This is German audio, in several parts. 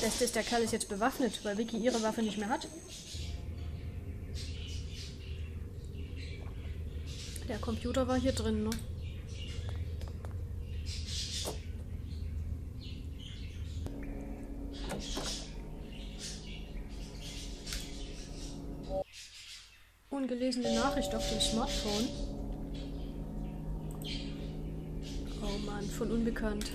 Beste ist, der Kerl ist jetzt bewaffnet, weil Vicky ihre Waffe nicht mehr hat. Der Computer war hier drin, ne? Ungelesene Nachricht auf dem Smartphone. Oh Mann, von Unbekannt.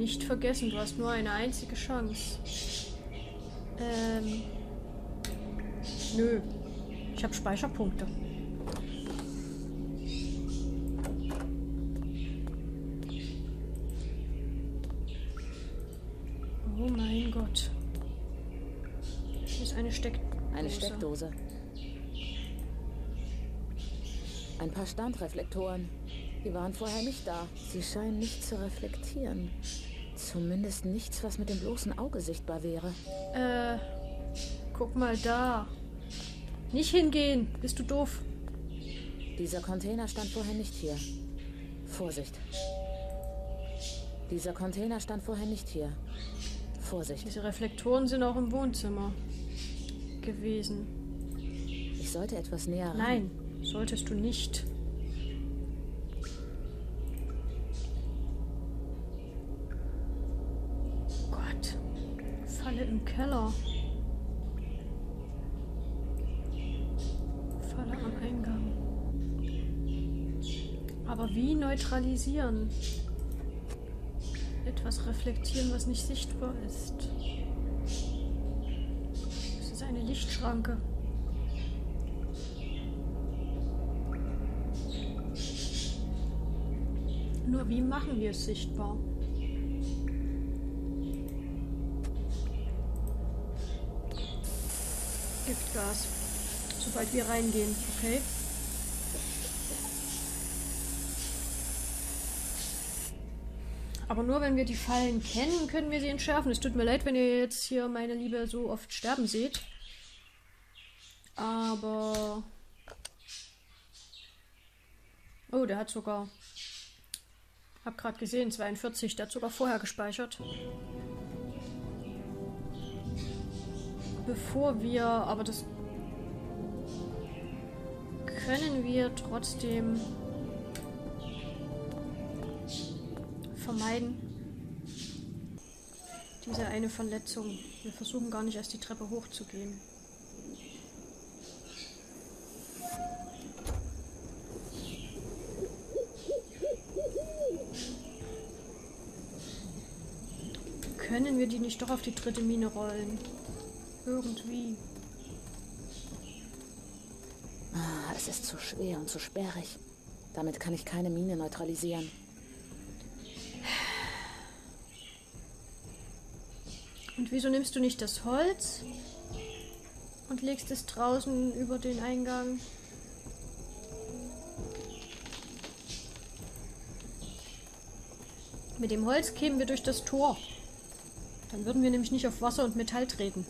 Nicht vergessen, du hast nur eine einzige Chance. Ähm. Nö. Ich habe Speicherpunkte. Oh mein Gott. Hier ist eine Steckdose. Eine Steckdose. Ein paar Standreflektoren. Die waren vorher nicht da. Sie scheinen nicht zu reflektieren. Zumindest nichts, was mit dem bloßen Auge sichtbar wäre. Äh, guck mal da. Nicht hingehen. Bist du doof? Dieser Container stand vorher nicht hier. Vorsicht. Dieser Container stand vorher nicht hier. Vorsicht. Diese Reflektoren sind auch im Wohnzimmer gewesen. Ich sollte etwas näher ran. Nein, solltest du nicht. Gott. Falle im Keller. Falle am Eingang. Aber wie neutralisieren? Etwas reflektieren, was nicht sichtbar ist. Das ist eine Lichtschranke. Nur wie machen wir es sichtbar? Giftgas. Sobald wir reingehen, okay? Aber nur wenn wir die Fallen kennen, können wir sie entschärfen. Es tut mir leid, wenn ihr jetzt hier meine Liebe so oft sterben seht. Aber. Oh, der hat sogar. Hab gerade gesehen, 42. Der hat sogar vorher gespeichert. Bevor wir. Aber das. Können wir trotzdem. Vermeiden. Diese eine Verletzung. Wir versuchen gar nicht erst die Treppe hochzugehen. Können wir die nicht doch auf die dritte Mine rollen? Irgendwie. Ah, es ist zu schwer und zu sperrig. Damit kann ich keine Mine neutralisieren. Und wieso nimmst du nicht das Holz und legst es draußen über den Eingang? Mit dem Holz kämen wir durch das Tor. Dann würden wir nämlich nicht auf Wasser und Metall treten.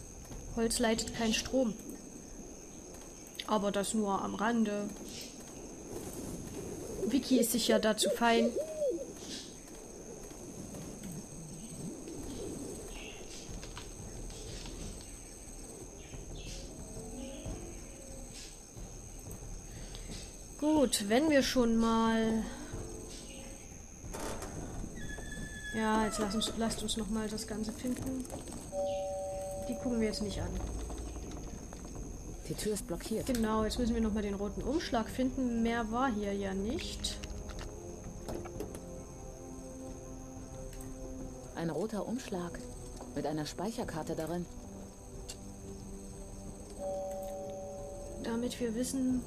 Holz leitet keinen Strom. Aber das nur am Rande. Vicky ist sich ja dazu fein. Gut, wenn wir schon mal... Ja, jetzt lass uns, lasst uns noch mal das Ganze finden. Die gucken wir jetzt nicht an. Die Tür ist blockiert. Genau, jetzt müssen wir noch mal den roten Umschlag finden. Mehr war hier ja nicht. Ein roter Umschlag mit einer Speicherkarte darin. Damit wir wissen...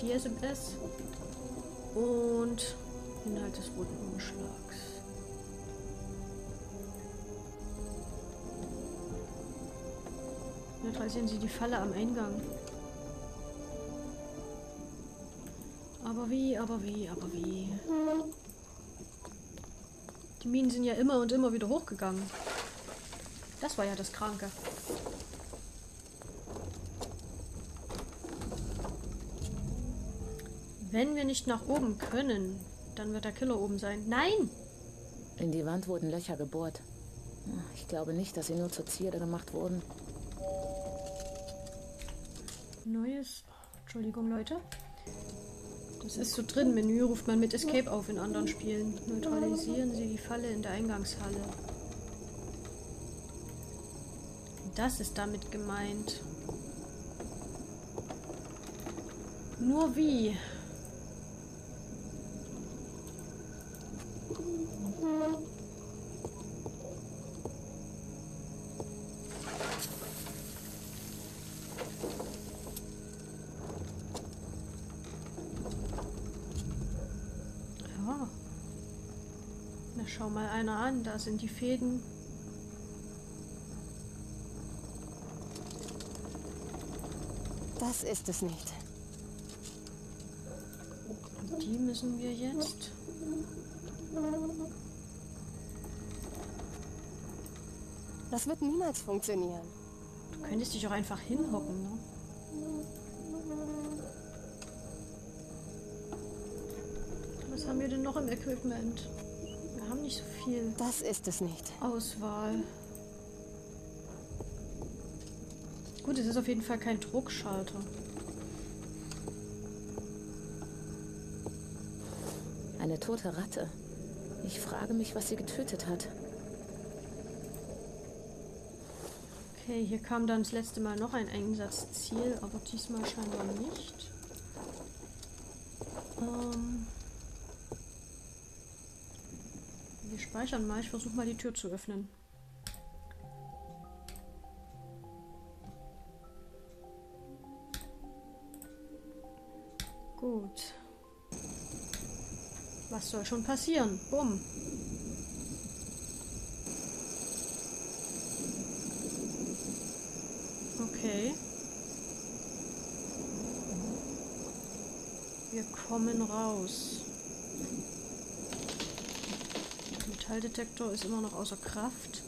die SMS. Und Inhalt des roten Umschlags. Neutralisieren Sie die Falle am Eingang. Aber wie, aber wie, aber wie? Die Minen sind ja immer und immer wieder hochgegangen. Das war ja das Kranke. Wenn wir nicht nach oben können, dann wird der Killer oben sein. Nein! In die Wand wurden Löcher gebohrt. Ich glaube nicht, dass sie nur zur Zierde gemacht wurden. Neues. Entschuldigung, Leute. Das ist so drin. Menü ruft man mit Escape auf in anderen Spielen. Neutralisieren Sie die Falle in der Eingangshalle. Das ist damit gemeint. Nur wie? Ja. Na, schau mal einer an. Da sind die Fäden. Das ist es nicht. Und die müssen wir jetzt. Das wird niemals funktionieren. Du könntest dich auch einfach hinhocken, ne? Was haben wir denn noch im Equipment? Nicht so viel Das ist es nicht. Auswahl. Gut, es ist auf jeden Fall kein Druckschalter. Eine tote Ratte. Ich frage mich, was sie getötet hat. Okay, hier kam dann das letzte Mal noch ein Einsatzziel, aber diesmal scheinbar nicht. Ähm wir speichern mal. Ich versuche mal die Tür zu öffnen. Gut. Was soll schon passieren? Bumm. Okay. Wir kommen raus. Der Metalldetektor ist immer noch außer Kraft.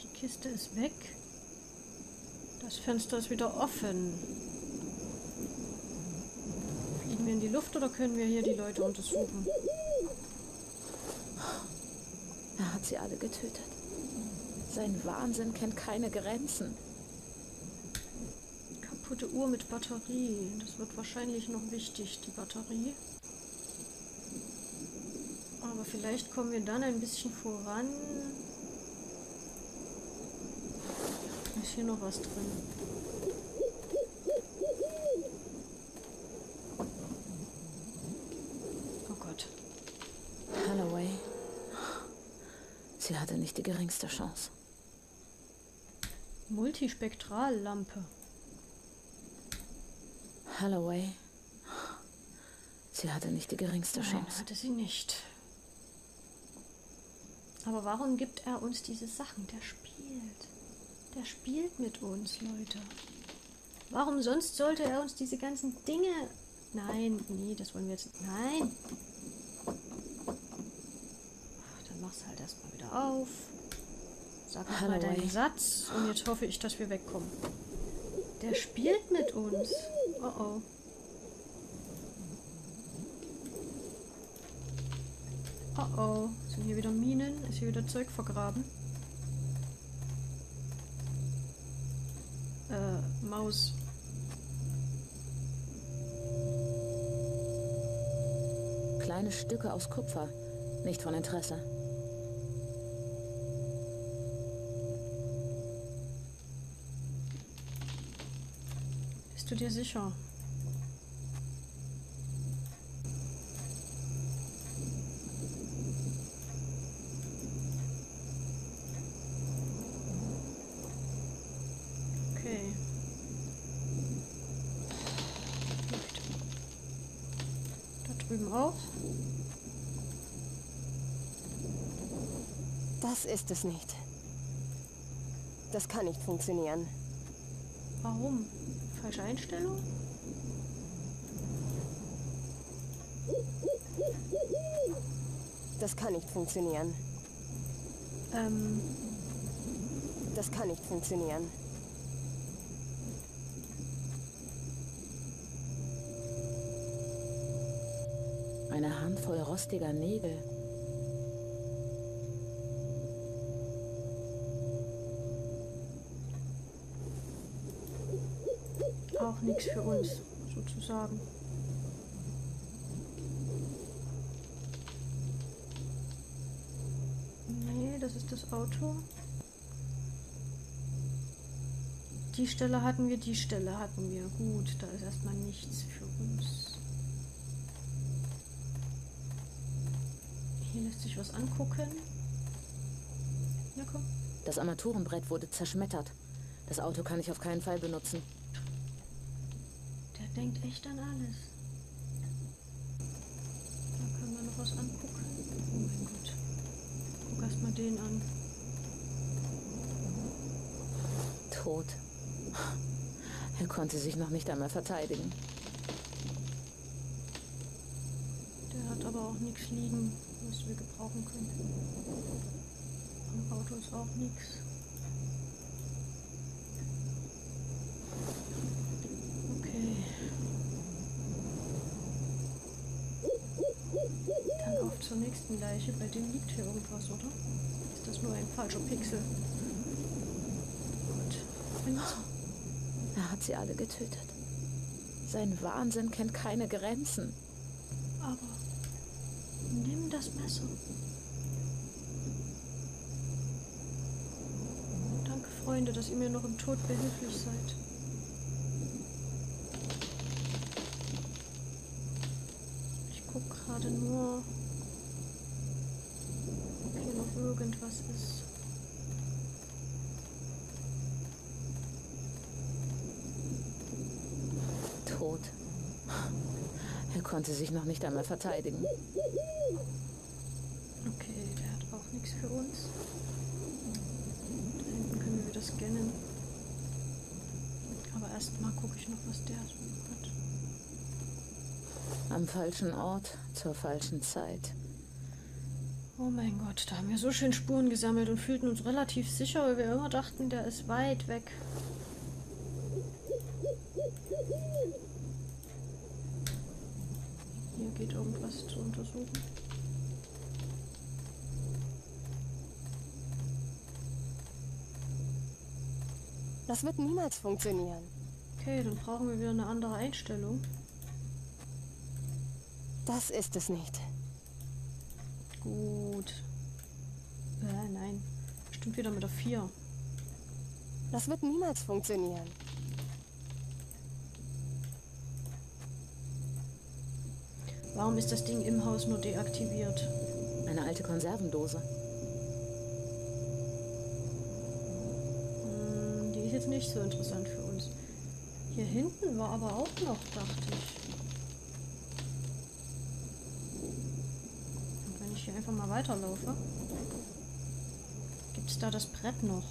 Die Kiste ist weg. Das Fenster ist wieder offen. Fliegen wir in die Luft oder können wir hier die Leute untersuchen? Er hat sie alle getötet. Sein Wahnsinn kennt keine Grenzen. Kaputte Uhr mit Batterie. Das wird wahrscheinlich noch wichtig, die Batterie. Aber vielleicht kommen wir dann ein bisschen voran. Ist hier noch was drin? Oh Gott. Holloway. Sie hatte nicht die geringste Chance. Multispektrallampe. Holloway. Sie hatte nicht die geringste Nein, Chance. hatte sie nicht. Aber warum gibt er uns diese Sachen? Der spielt. Der spielt mit uns, Leute. Warum sonst sollte er uns diese ganzen Dinge... Nein, nee, das wollen wir jetzt... Nein. Dann mach's halt erstmal wieder auf. Sag mal deinen. Satz und jetzt hoffe ich, dass wir wegkommen. Der spielt mit uns. Oh oh. Oh oh. Sind hier wieder Minen? Ist hier wieder Zeug vergraben? Äh, Maus. Kleine Stücke aus Kupfer. Nicht von Interesse. Du dir sicher? Okay. Gut. Da drüben auch. Das ist es nicht. Das kann nicht funktionieren. Warum? Falsche Einstellung? Das kann nicht funktionieren. Ähm. Das kann nicht funktionieren. Eine Handvoll rostiger Nägel nichts für uns, sozusagen. Nee, das ist das Auto. Die Stelle hatten wir, die Stelle hatten wir. Gut, da ist erstmal nichts für uns. Hier lässt sich was angucken. Ja, komm. Das Armaturenbrett wurde zerschmettert. Das Auto kann ich auf keinen Fall benutzen. Denkt echt an alles. Da können wir noch was angucken. Oh mein Gott. Guck erst mal den an. Tot. Er konnte sich noch nicht einmal verteidigen. Der hat aber auch nichts liegen, was wir gebrauchen können. Am Auto ist auch nichts. Okay. Dann auf zur nächsten Leiche. Bei dem liegt hier irgendwas, oder? Ist das nur ein falscher Pixel? Gut. Und Er hat sie alle getötet. Sein Wahnsinn kennt keine Grenzen. Aber nimm das Messer. Danke, Freunde, dass ihr mir noch im Tod behilflich seid. Ich guck gerade nur, ob hier noch irgendwas ist. Tot. Er konnte sich noch nicht einmal verteidigen. Okay, der hat auch nichts für uns. Da hinten können wir wieder scannen. Aber erstmal gucke ich noch, was der so hat. Am falschen Ort, zur falschen Zeit. Oh mein Gott, da haben wir so schön Spuren gesammelt und fühlten uns relativ sicher, weil wir immer dachten, der ist weit weg. Geht irgendwas zu untersuchen. Das wird niemals funktionieren. Okay, dann brauchen wir wieder eine andere Einstellung. Das ist es nicht. Gut. Äh, nein. Stimmt wieder mit der 4. Das wird niemals funktionieren. Warum ist das Ding im Haus nur deaktiviert? Eine alte Konservendose. Hm, die ist jetzt nicht so interessant für uns. Hier hinten war aber auch noch, dachte ich. Und wenn ich hier einfach mal weiterlaufe, gibt es da das Brett noch.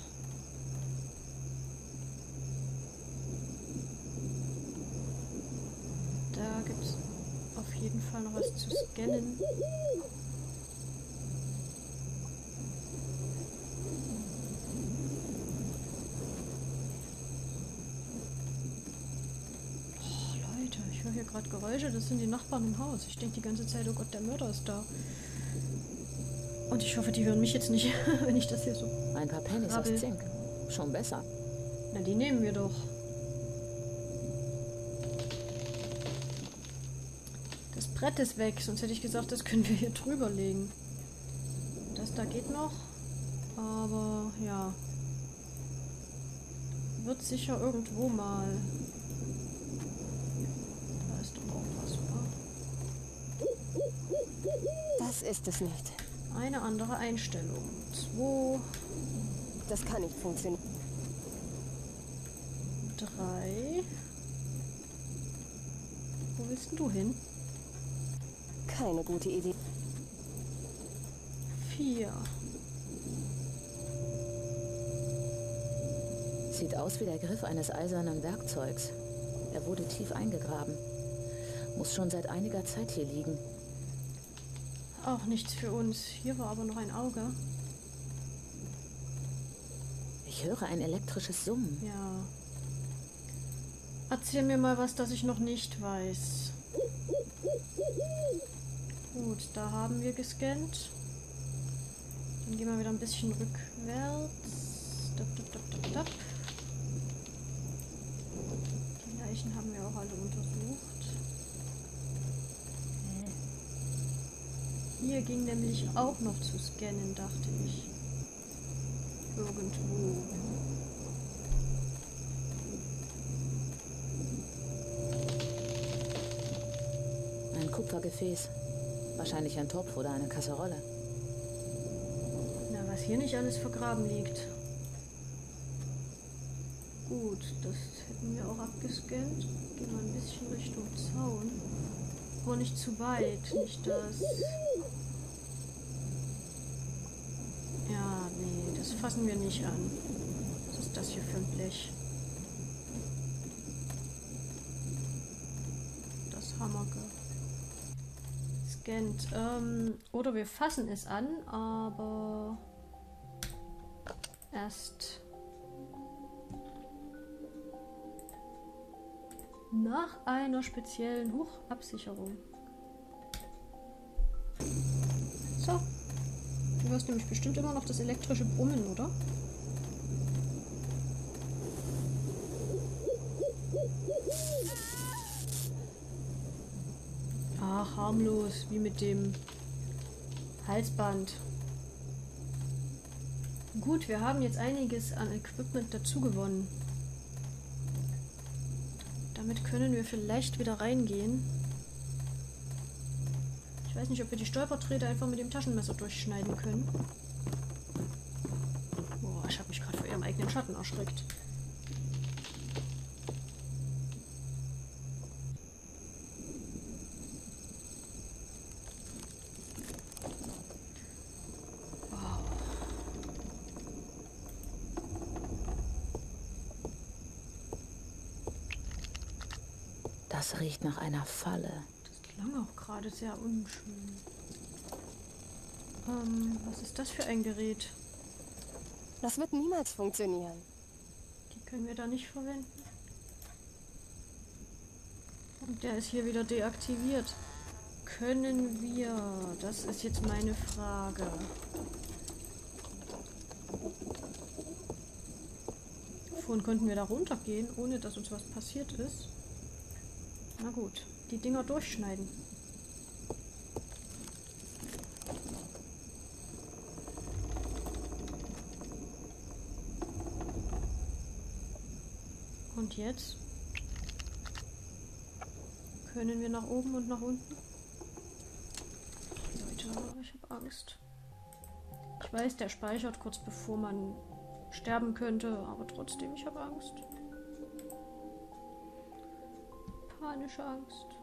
Da gibt es auf jeden Fall noch was zu scannen. Oh, Leute, ich höre hier gerade Geräusche. Das sind die Nachbarn im Haus. Ich denke die ganze Zeit, oh Gott, der Mörder ist da. Und ich hoffe, die hören mich jetzt nicht, wenn ich das hier so. Ein paar Pennies Rabbel. aus Zink. Schon besser. Na, die nehmen wir doch. Das Brett ist weg, sonst hätte ich gesagt, das können wir hier drüber legen. Das da geht noch. Aber ja. Wird sicher irgendwo mal. Da ist doch auch was, oder? Das ist es nicht. Eine andere Einstellung. Zwei, Das kann nicht funktionieren. drei. Wo willst denn du hin? Keine gute Idee. Vier. Sieht aus wie der Griff eines eisernen Werkzeugs. Er wurde tief eingegraben. Muss schon seit einiger Zeit hier liegen. Auch nichts für uns. Hier war aber noch ein Auge. Ich höre ein elektrisches Summen. Ja. Erzähl mir mal was, das ich noch nicht weiß. Da haben wir gescannt. Dann gehen wir wieder ein bisschen rückwärts. Dop, dop, dop. Die Leichen haben wir auch alle untersucht. Hier ging nämlich auch noch zu scannen, dachte ich. Irgendwo. Ein Kupfergefäß. Wahrscheinlich ein Topf oder eine Kasserolle. Na, was hier nicht alles vergraben liegt. Gut, das hätten wir auch abgescannt. Gehen wir ein bisschen Richtung Zaun. Aber nicht zu weit. Nicht das. Ja, nee, das fassen wir nicht an. Was ist das hier für ein Blech? Das haben wir gescannt. Ähm, oder wir fassen es an, aber erst nach einer speziellen Hochabsicherung. So. Du hörst nämlich bestimmt immer noch das elektrische Brummen, oder? Harmlos, wie mit dem Halsband. Gut, wir haben jetzt einiges an Equipment dazu gewonnen. Damit können wir vielleicht wieder reingehen. Ich weiß nicht, ob wir die Stolperträte einfach mit dem Taschenmesser durchschneiden können. Boah, ich habe mich gerade vor ihrem eigenen Schatten erschreckt. Das riecht nach einer Falle. Das klang auch gerade sehr unschön. Ähm, was ist das für ein Gerät? Das wird niemals funktionieren. Die können wir da nicht verwenden. Und der ist hier wieder deaktiviert. Können wir? Das ist jetzt meine Frage. Vorhin konnten wir da runtergehen, ohne dass uns was passiert ist. Na gut, die Dinger durchschneiden. Und jetzt können wir nach oben und nach unten. Leute, ich habe Angst. Ich weiß, der speichert kurz bevor man sterben könnte, aber trotzdem, ich habe Angst. Panische Angst.